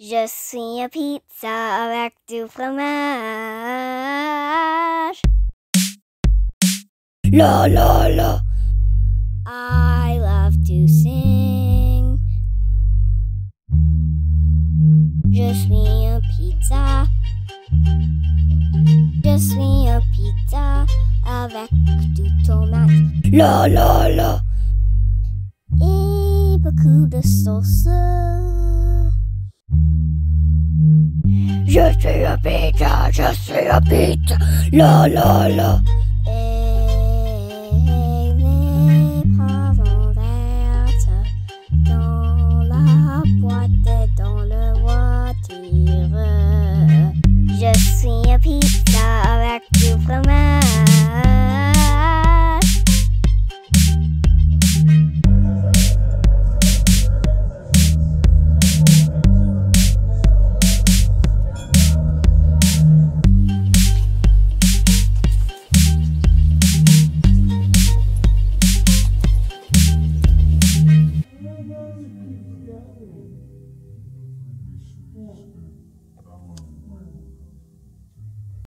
Je suis un pizza avec du fromage. La la la. I love to sing. Je suis un pizza. Je suis un pizza avec du tomate La la la. et beaucoup de sauce. Je suis un pizza, hein, je suis un pizza, la la la. Les pavanes vertes dans la boîte et dans le voiture. Je suis un pizza avec du fromage.